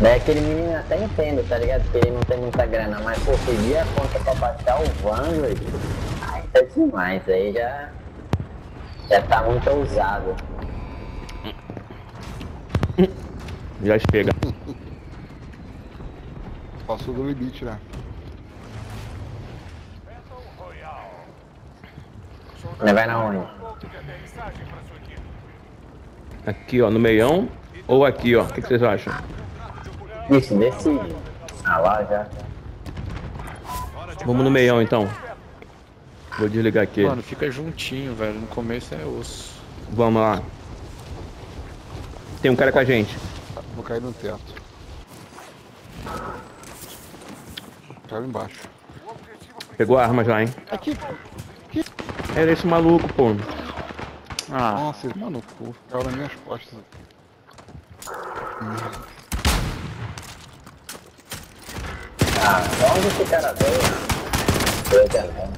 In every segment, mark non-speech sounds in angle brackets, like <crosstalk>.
Daí aquele menino até entendo, tá ligado? Que ele não tem muita grana, mas pô, pedir a conta pra baixar o Vanguard, aí tá demais, aí já. Já tá muito ousado. Já chega. Passou do limite, né? Né, vai na onde? Aqui, ó, no meião ou aqui, ó. O que, que vocês acham? Isso, decide. Ah, lá já. Vamos no meião então. Vou desligar aqui. Mano, fica juntinho, velho. No começo é osso. Vamos lá. Tem um cara com a gente. Vou cair no teto. Caiu embaixo. Pegou a arma já, hein? Aqui! Era esse maluco, pô. Ah, Nossa, mano, no cu. Caiu nas minhas costas. Ah, onde esse cara veio? Foi também.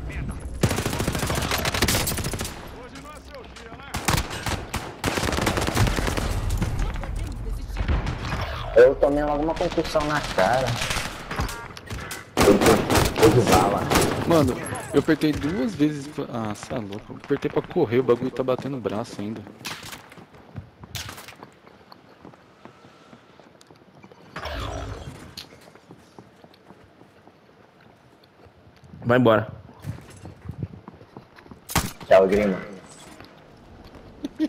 Eu tomei logo uma concussão na cara. De bala. mano, eu apertei duas vezes. pra- Ah, cê é louco. Eu apertei pra correr, o bagulho tá batendo o braço ainda. Vai embora. Tchau, Grima. <laughs>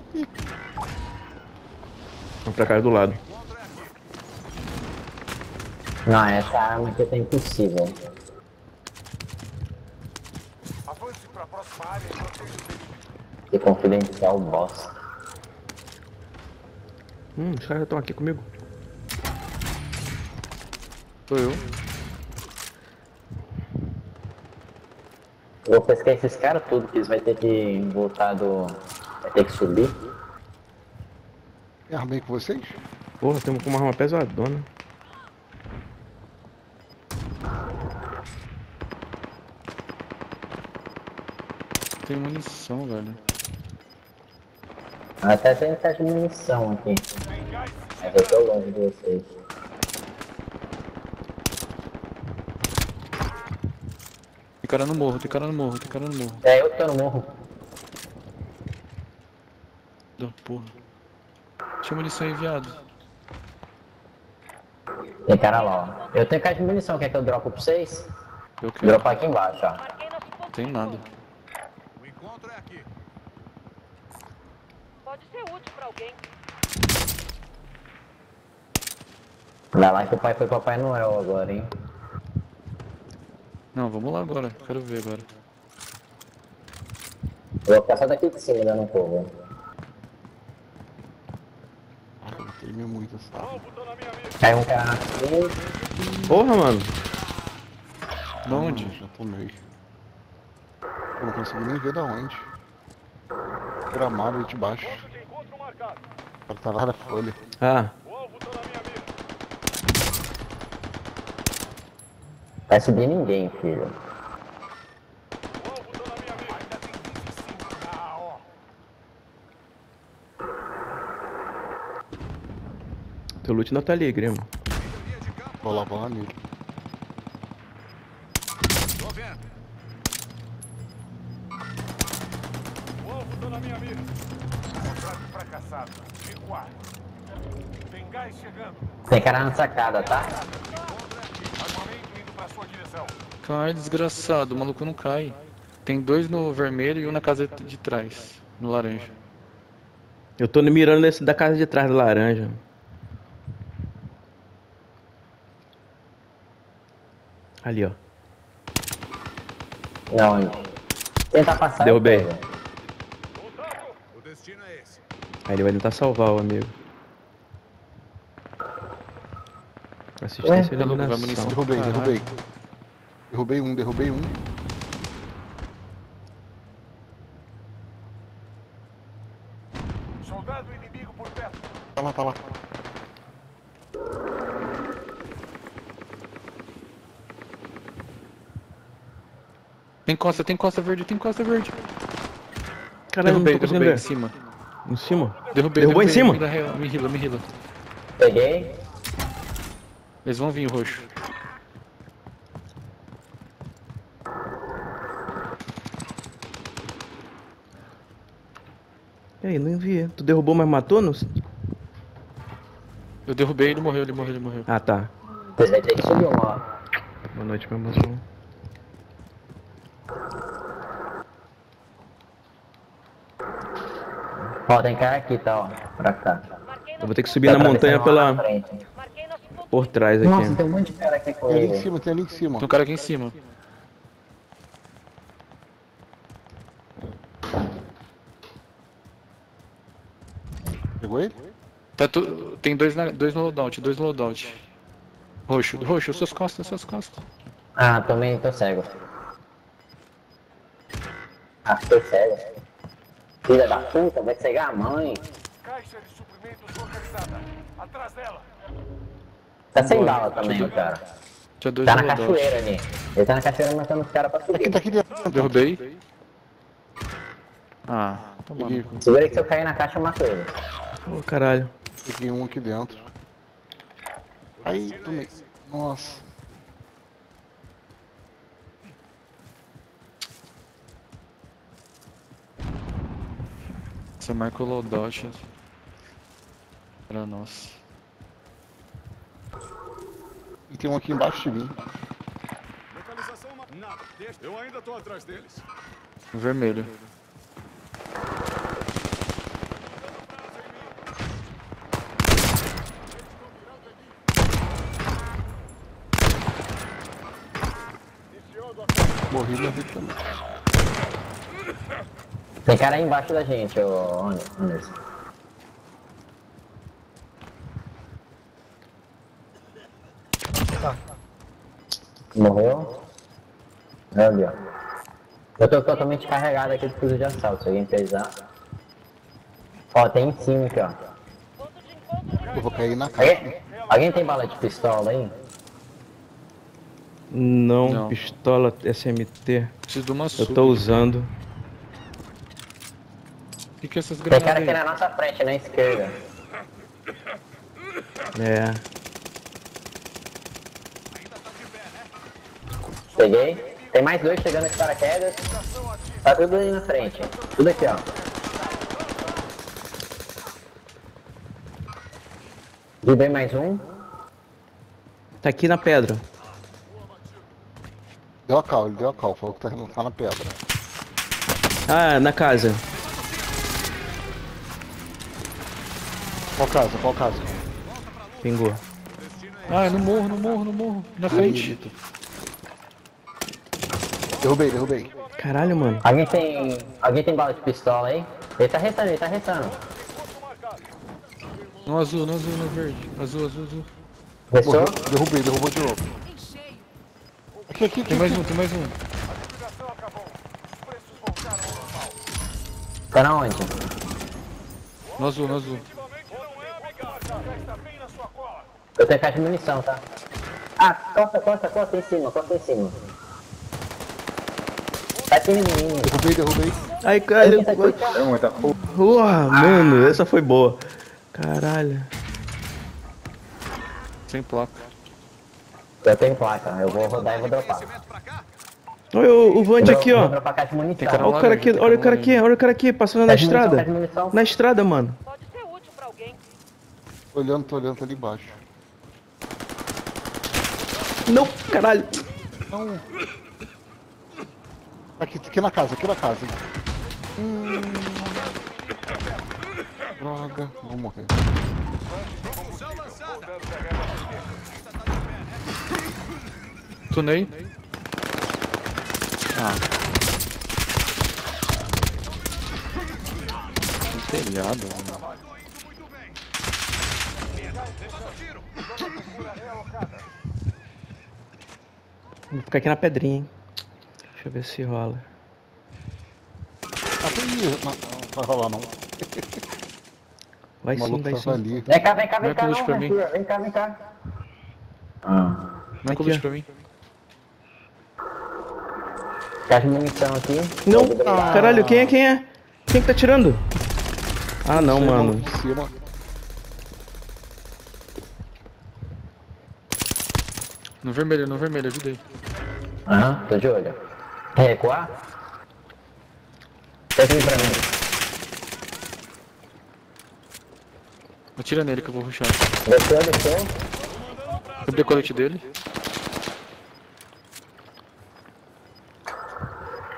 Vamos pra casa do lado. Não, essa arma aqui tá impossível. Que confidencial boss. Hum, os caras estão aqui comigo. Sou eu. Vou pescar esses caras tudo, que eles vão ter que voltar do. Vai ter que subir. Eu armei com vocês? Porra, temos com uma arma pesadona. Tem munição, velho. Até tem caixa de munição aqui. Mas eu tô longe de vocês. Cara no morro, tem cara no morro, tem cara no morro. É, eu tô no morro. Da porra. Tinha munição aí, viado. Tem cara lá, ó. Eu tenho caixa de munição, quer que eu dropo pra vocês? Eu quero. Dropar aqui embaixo, ó. Tem nada. Pode ser útil pra alguém. Vai lá que o pai foi Papai Noel agora, hein? Não, vamos lá agora. Quero ver agora. Eu vou ficar só daqui de cima dando um povo. Eu queimei muito essa. Caiu um cara na. Porra, mano. De onde? Ah, já tomei. Eu não consegui nem ver da onde. Gramado aí de baixo. Cara tá lá na folha. Ah, Vai subir ninguém, filho. teu loot ainda tá ali, Grimo. Vou lá, vou lá nele. Tem cara na sacada, tá? Cai, desgraçado. O maluco não cai. Tem dois no vermelho e um na casa de trás. No laranja. Eu tô mirando nesse da casa de trás da laranja. Ali, ó. Não, Tentar passar. eu Derrubei. pego. Aí ele vai tentar salvar o amigo. Assistência e Tá louco, vai munição. Derrubei, Caralho. derrubei. Derrubei um, derrubei um. Tá lá, tá lá. Tem costa, tem costa verde, tem costa verde. Caralho, não derrubei, derrubei em cima. Em cima? Derrubei, Derrubou em derrubei, cima? Me, dá real, me rila, me rila. Peguei. Eles vão vir, roxo. E aí, não vi. Tu derrubou, mas matou? Não... Eu derrubei, ele morreu, ele morreu, ele morreu. Ah, tá. Vocês vão ter que subir uma. Boa noite, meu irmãozão. Ó, tem cara aqui, tá, ó. Pra cá. Eu vou ter que subir na montanha pela... por trás Nossa, aqui. tem um monte de cara aqui com Tem ali em cima, tem ali em cima. Tem um cara aqui em cima. Pegou ele? Tá tu... Tem dois, na... dois no loadout, dois no loadout. Roxo, roxo, suas costas, suas costas. Ah, também tô cego. Ah, tô cego. Filha da puta, vai cegar a mãe. Caixa de suprimentos localizada. Atrás dela. Tá sem Bora, bala também, o cara. Tinha dois Tá na cachoeira ali. Ele tá na cachoeira matando os caras pra subir. tá aqui dentro. Derrubei. Ah, tá bom. Peguei, Segura aí que se eu cair na caixa eu mato ele. Ô, caralho. peguei um aqui dentro. Aí, tomei. Nossa. Você marca o loadout. Era nosso. E tem um aqui embaixo de mim. Localização nada. Eu ainda tô atrás deles. Vermelho. Morri, mas ele também. Tem cara aí embaixo da gente, ô Anderson. Morreu? Ali, ó. Eu tô totalmente carregado aqui de fuzil de assalto, se alguém precisar. Ó, tem em cima aqui, ó. Eu vou cair na caixa. Alguém, alguém tem bala de pistola aí? Não, Não. pistola SMT. Preciso de uma Eu tô usando. O que, que é essas Tem cara granadas aqui aí? na nossa frente, na esquerda. É. Peguei. Tem mais dois chegando aqui paraquedas. Tá tudo ali na frente. Tudo aqui, ó. Derrubei mais um. Tá aqui na pedra. Deu a cal, ele deu a cal. Falou que tá, tá na pedra. Ah, na casa. Qual casa? Qual casa? Pingou. Ah, no morro, no morro, no morro. Na frente. Derrubei, derrubei. Caralho, mano. Alguém tem. Alguém tem bala de pistola aí? Ele tá retando, ele tá retando. No azul, no azul, no verde. Azul, azul, azul. Restou? Morreu. Derrubei, derrubou de novo. Aqui, aqui, aqui. Tem mais um, tem mais um. Ligação acabou. Os preços voltaram ao normal. Tá na onde? No azul, no azul. Eu tenho caixa de munição, tá? Ah, costa, costa, costa em cima, costa em cima. Derrubei, derrubei. Ai, caralho. Tá- Porra, mano, essa foi boa. Caralho. Sem placa. Eu tenho placa, eu vou rodar e vou dropar. Olha o, o Vande Eu aqui, ó. Olha o cara aqui, olha o cara aqui, olha o cara aqui, passando na estrada. Na estrada, mano. Pode ser útil pra alguém. Tô olhando, tô olhando, tá ali embaixo. Não, caralho. Não. Aqui, aqui na casa, aqui na casa. Hum. Droga, vou morrer. Tunei. Ah. Telhado, mano. Vou ficar aqui na pedrinha, hein. Deixa eu ver se rola. Ah. Não, não vai rolar não. Vai sim, vai tava sim. ali. Vem cá, vem cá, vem cá, não, pra mim. Vem cá, vem cá. Ah. Marca o Aqui, luz ó. pra mim. Caixa de munição aqui. Não, dropar. caralho, quem é, quem é? Quem que tá tirando? Ah, não, Sei, mano. De cima. No vermelho, no vermelho, ajudei. Aham, tô de olho. Recuar? Pega aqui pra mim. Atira nele que eu vou ruxar. Desceu, desceu. Quebrei o colete dele.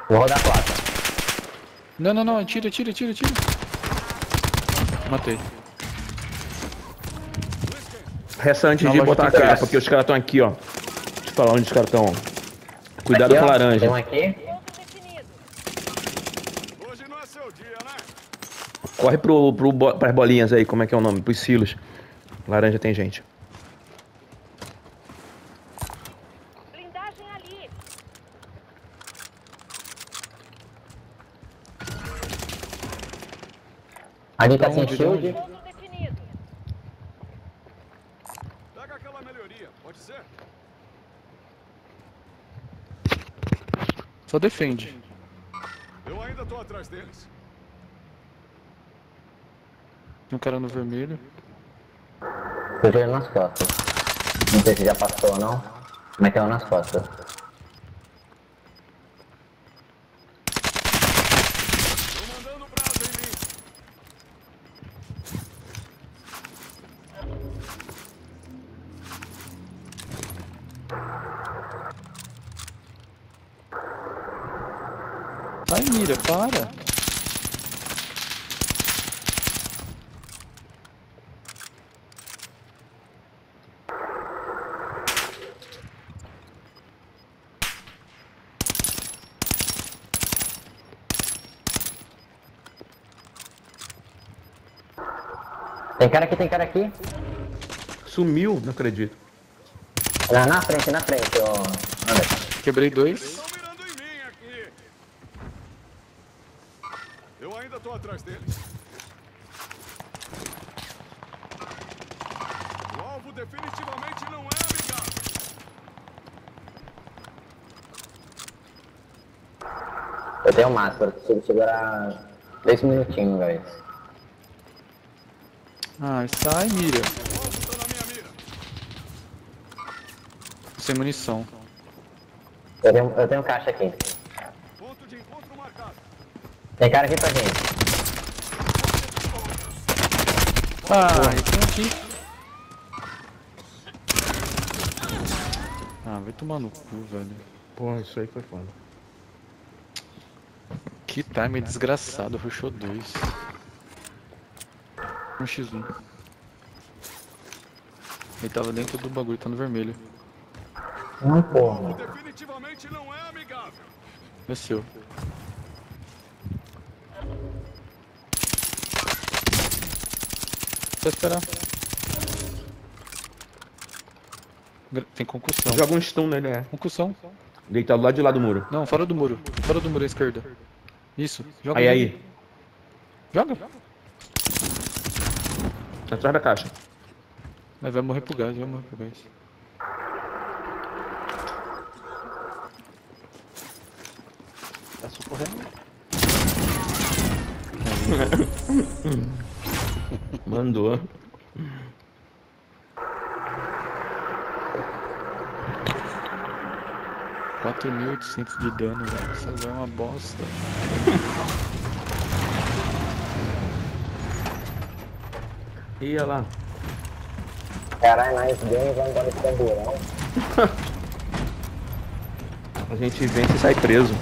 Vou rodar a placa. Não, não, não, atira, atira, atira, atira. Matei. Resta antes Não, de botar a cara, porque os caras estão aqui, ó. Deixa eu falar onde os caras estão. Cuidado Aqui, com a laranja. Tem um aqui. Hoje não é seu dia, né? Corre pro, pro, pras bolinhas aí, como é que é o nome? Pros silos. Laranja tem gente. Blindagem ali. Ali tá Da sem shield. Pega aquela melhoria, pode ser? Só defende. Eu ainda tô atrás deles. Tem um cara no vermelho. Tô olho nas costas. Não sei se já passou ou não. Mas tem um nas costas. Ai, mira, para. Tem cara aqui, tem cara aqui. Sumiu, não acredito. Na, na frente, na frente, ó. Quebrei dois. Estão mirando em mim aqui. Eu ainda tô atrás deles. O alvo definitivamente não é amigável. Eu tenho máscara, preciso segurar dois minutinhos, guys. Ai, sai, mira. Tá mira. Sem munição. Eu tenho, eu tenho caixa aqui. Ponto de encontro marcado. Tem cara aqui pra gente. Ai, tem aqui. Ah, vai tomar no cu, velho. Porra, isso aí foi foda. Que time desgraçado, rushou dois. Um x1. Ele tava dentro do bagulho, tá no vermelho. Não, O porra. definitivamente não é amigável. É seu. Só esperar. Tem concussão. Joga um stun nele, é. Concussão. Deitado lá de lá do muro. Não, fora do muro. Fora do muro à esquerda. Isso. Joga Aí, aí. Joga. Atrás da caixa. Mas vai morrer pro gás, vai morrer pro gás. Tá socorrendo. <laughs> Mandou. Quatro mil e oitocentos de dano, velho. Essa arma é uma bosta. Ia lá. Caralho, nice game, vai embora esse camburão. <laughs> A gente vence e sai preso.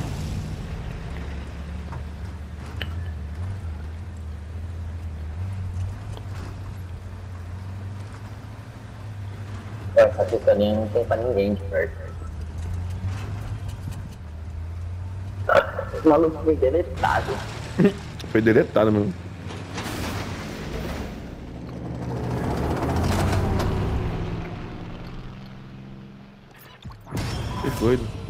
Essa pistolinha não tem pra ninguém de perto. O maluco <laughs> foi deletado. Foi deletado, meu. Que doido.